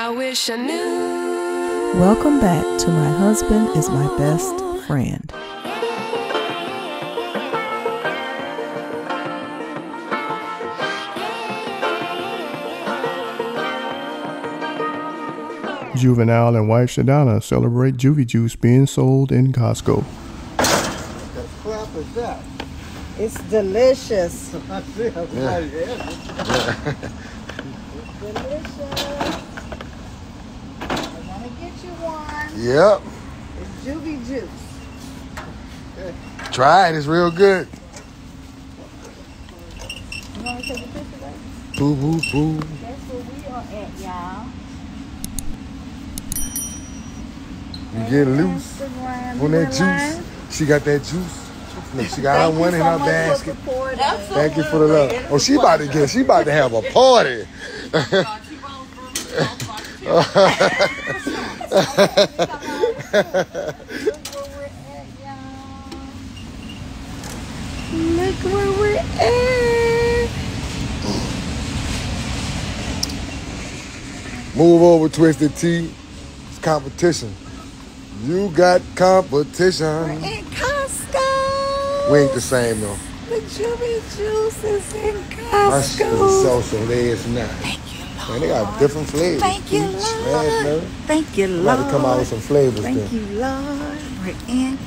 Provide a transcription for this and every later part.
I wish I knew. Welcome back to My Husband is My Best Friend. Juvenile and wife Shadonna celebrate Juvie Juice being sold in Costco. The crap is that? It's delicious. I see everybody yeah. Delicious. I'm gonna get you one. Yep. It's Juvie Juice. Try it. It's real good. You wanna take a picture, baby? Boo, boo, boo. That's where we are at, y'all. You get loose Instagram. on that juice. She got that juice. Look, she got her Thank you one in her much basket. Thank you for the love. Oh, she about to get. She about to have a party. Look where we're at. Move over, Twisted Tea. It's competition. You got competition. We're In Costco. We ain't the same though. The Juvie Juice is in My shit is Costco. so so they is not. Thank you, Man, they got different flavors. Thank you, Peach, Lord. raspberry. Thank you, Lord. about to come out with some flavors Thank then. you, Lord. We're in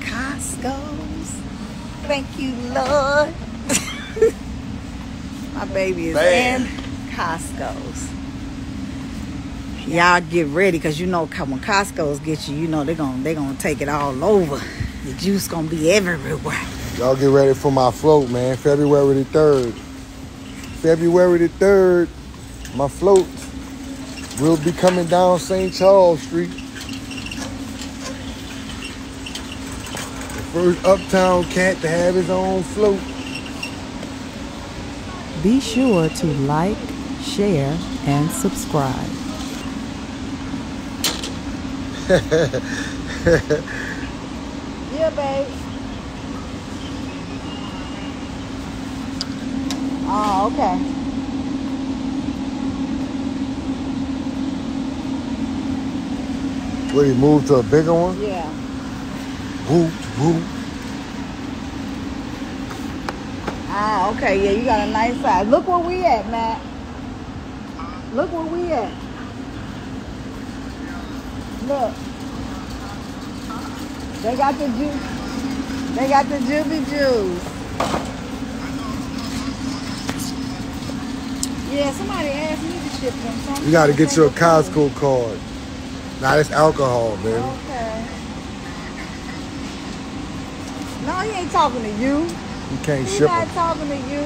Costco's. Thank you, Lord. My baby is Man. in Costco's. Y'all get ready because you know when Costco's get you, you know they're gonna they gonna take it all over. The juice gonna be everywhere. Y'all get ready for my float, man. February the 3rd. February the 3rd, my float will be coming down St. Charles Street. The first uptown cat to have his own float. Be sure to like, share, and subscribe. Yeah, babe. Oh, okay. Will he move to a bigger one? Yeah. Woo, woo. Ah, okay. Yeah, you got a nice size. Look where we at, Matt. Look where we at. Look. They got the juice. They got the Juvie juice. Yeah, somebody asked me to ship them. You gotta get you a think of. Costco card. Nah, that's alcohol, man. Oh, okay. No, he ain't talking to you. You can't He's ship not them. talking to you.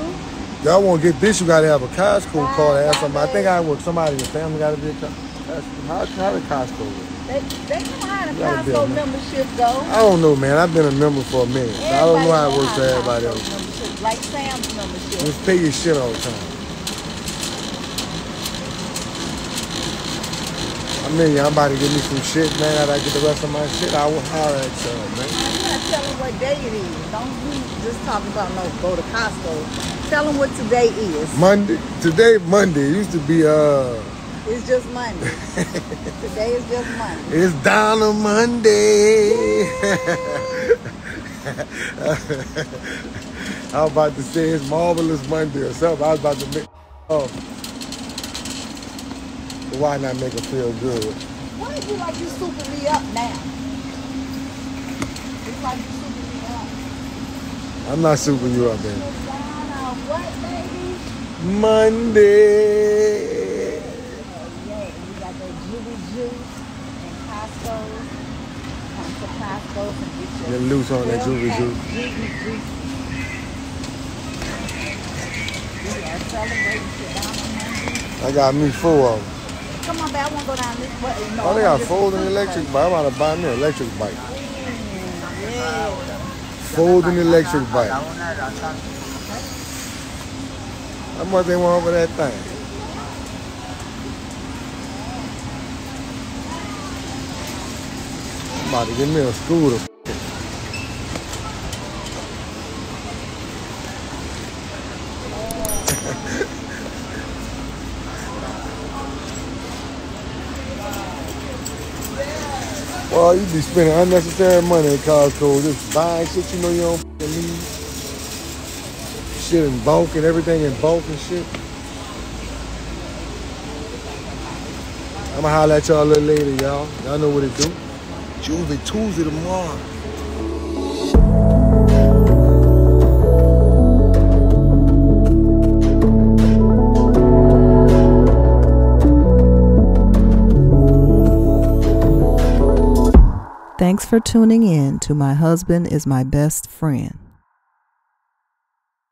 Y'all want to get this, you gotta have a Costco card. To ask somebody. I think I work. Somebody in your family gotta be a Costco. How, how did Costco work? They, they know how the Gotta be a Costco member. membership go. I don't know, man. I've been a member for a minute. so I don't know how it works for everybody else. membership, Like Sam's membership. Just pay your shit all the time. I mean, y'all about to give me some shit, man. I get the rest of my shit, I will holler at y'all, man. You gotta tell them what day it is. Don't you just talk about no go to Costco. Tell them what today is. Monday, today, Monday. It used to be, uh, It's just Monday. today is just Monday. it's down on Monday. I was about to say it's marvelous Monday or something. I was about to make, oh. Why not make her feel good? Why do you like you souping me up now? It's like you souping me up. I'm not souping you up. What, baby? Monday. Yeah, you got that Juvie juice and Costco. Come to Costco and get your Get loose on that Juvie juice. Juvie juice. We are celebrating Sedona Monday. I got me four of them. Come on, babe. I want to go down this way. No, Oh, they got folding electric bike. I'm about to buy me an electric bike. Folding electric bike. How much they want for that thing? I'm about to get me a scooter. Well, you be spending unnecessary money at Costco just buying shit you know you don't need. Shit in bulk and everything in bulk and shit. I'ma holler at y'all a little later, y'all. Y'all know what it do. Juvie Tuesday tomorrow. Thanks for tuning in to My Husband is My Best Friend.